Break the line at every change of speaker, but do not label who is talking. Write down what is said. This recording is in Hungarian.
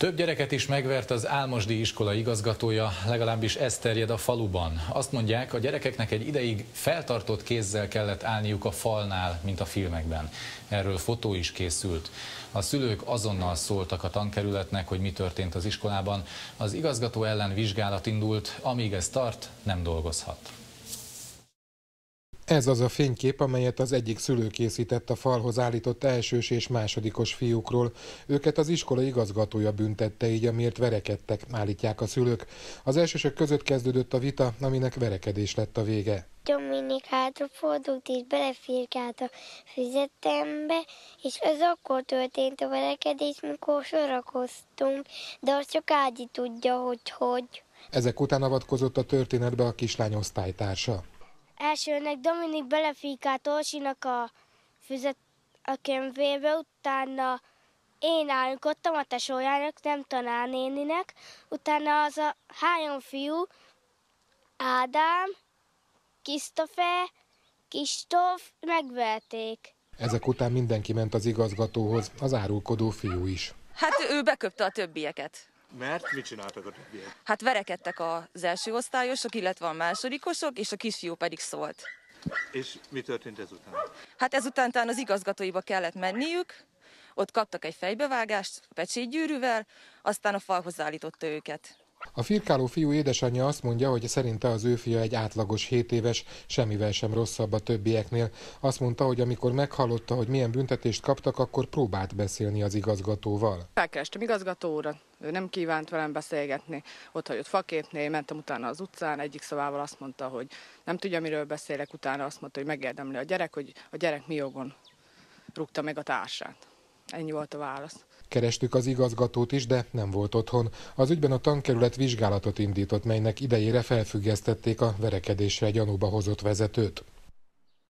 Több gyereket is megvert az Álmosdi iskola igazgatója, legalábbis ez terjed a faluban. Azt mondják, a gyerekeknek egy ideig feltartott kézzel kellett állniuk a falnál, mint a filmekben. Erről fotó is készült. A szülők azonnal szóltak a tankerületnek, hogy mi történt az iskolában. Az igazgató ellen vizsgálat indult, amíg ez tart, nem dolgozhat.
Ez az a fénykép, amelyet az egyik szülő készített a falhoz állított elsős és másodikos fiúkról. Őket az iskola igazgatója büntette, így amiért verekedtek, állítják a szülők. Az elsősök között kezdődött a vita, aminek verekedés lett a vége.
Dominik hátrafordult és belefirkált a füzetembe, és az akkor történt a verekedés, mikor sorakoztunk, de azt csak Ágyi tudja, hogy hogy.
Ezek után avatkozott a történetbe a kislány osztálytársa.
Elsőnek Dominik belefíkált Orsinak a füzet a könyvébe, utána én állítottam a tesójának, nem tanárnéninek, utána az a három fiú, Ádám, Krisztofe, Kistóf megverték.
Ezek után mindenki ment az igazgatóhoz, az árulkodó fiú is.
Hát ő beköpte a többieket.
Mert mit csináltak a többiek?
Hát verekedtek az első osztályosok, illetve a másodikosok, és a kisfiú pedig szólt.
És mi történt ezután?
Hát ezután talán az igazgatóiba kellett menniük, ott kaptak egy fejbevágást pecsétgyűrűvel, aztán a falhoz állította őket.
A firkáló fiú édesanyja azt mondja, hogy szerinte az ő fia egy átlagos 7 éves, semmivel sem rosszabb a többieknél. Azt mondta, hogy amikor meghallotta, hogy milyen büntetést kaptak, akkor próbált beszélni az igazgatóval.
Felkerestem igazgatóra, ő nem kívánt velem beszélgetni, ott hagyott faképnél, mentem utána az utcán, egyik szavával azt mondta, hogy nem tudja, miről beszélek, utána azt mondta, hogy megérdemli a gyerek, hogy a gyerek mi jogon rúgta meg a társát. Ennyi volt a válasz.
Kerestük az igazgatót is, de nem volt otthon. Az ügyben a tankerület vizsgálatot indított, melynek idejére felfüggesztették a verekedésre gyanúba hozott vezetőt.